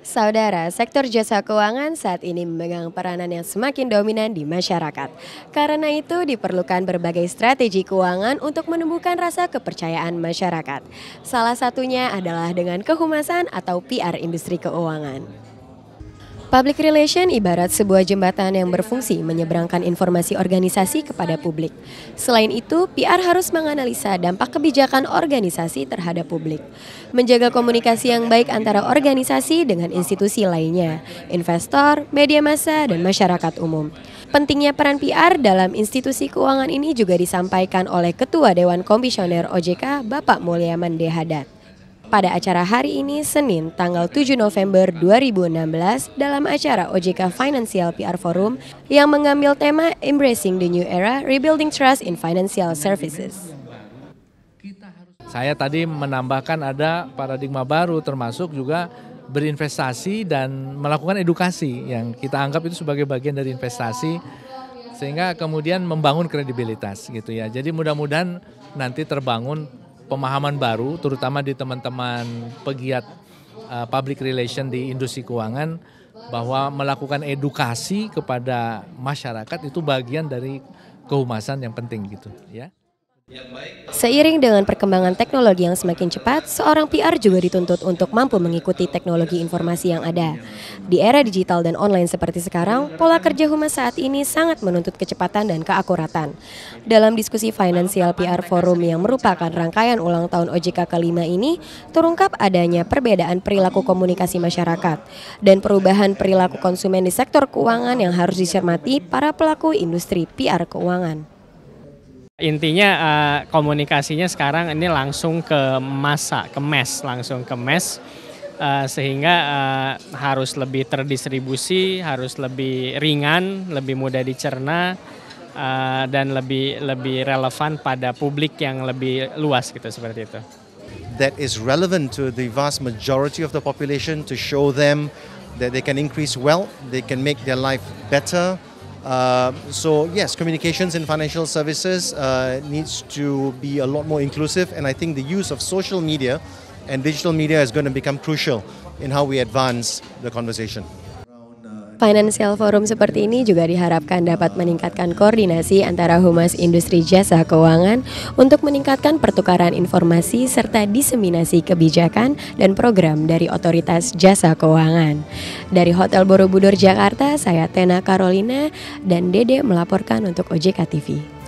Saudara, sektor jasa keuangan saat ini memegang peranan yang semakin dominan di masyarakat. Karena itu diperlukan berbagai strategi keuangan untuk menumbuhkan rasa kepercayaan masyarakat. Salah satunya adalah dengan kehumasan atau PR industri keuangan. Public relation ibarat sebuah jembatan yang berfungsi menyeberangkan informasi organisasi kepada publik. Selain itu, PR harus menganalisa dampak kebijakan organisasi terhadap publik, menjaga komunikasi yang baik antara organisasi dengan institusi lainnya, investor, media massa, dan masyarakat umum. Pentingnya peran PR dalam institusi keuangan ini juga disampaikan oleh Ketua Dewan Komisioner OJK, Bapak Mulyaman Dehadat pada acara hari ini Senin tanggal 7 November 2016 dalam acara OJK Financial PR Forum yang mengambil tema Embracing the New Era Rebuilding Trust in Financial Services. Saya tadi menambahkan ada paradigma baru termasuk juga berinvestasi dan melakukan edukasi yang kita anggap itu sebagai bagian dari investasi sehingga kemudian membangun kredibilitas gitu ya. Jadi mudah-mudahan nanti terbangun pemahaman baru terutama di teman-teman pegiat uh, public relation di industri keuangan bahwa melakukan edukasi kepada masyarakat itu bagian dari kehumasan yang penting gitu ya. Seiring dengan perkembangan teknologi yang semakin cepat, seorang PR juga dituntut untuk mampu mengikuti teknologi informasi yang ada. Di era digital dan online seperti sekarang, pola kerja humas saat ini sangat menuntut kecepatan dan keakuratan. Dalam diskusi Financial PR Forum yang merupakan rangkaian ulang tahun OJK kelima ini, terungkap adanya perbedaan perilaku komunikasi masyarakat dan perubahan perilaku konsumen di sektor keuangan yang harus dicermati para pelaku industri PR keuangan. Intinya uh, komunikasinya sekarang ini langsung ke masa, ke mes, langsung ke mes uh, sehingga uh, harus lebih terdistribusi, harus lebih ringan, lebih mudah dicerna uh, dan lebih lebih relevan pada publik yang lebih luas gitu seperti itu. That is relevant to the vast majority of the population to show them that they can increase wealth, they can make their life better. Uh, so yes, communications in financial services uh, needs to be a lot more inclusive, and I think the use of social media and digital media is going to become crucial in how we advance the conversation. Financial Forum seperti ini juga diharapkan dapat meningkatkan koordinasi antara humas industri jasa keuangan untuk meningkatkan pertukaran informasi serta diseminasi kebijakan dan program dari otoritas jasa keuangan. Dari Hotel Borobudur Jakarta, saya Tena Carolina dan Dede melaporkan untuk OJK TV.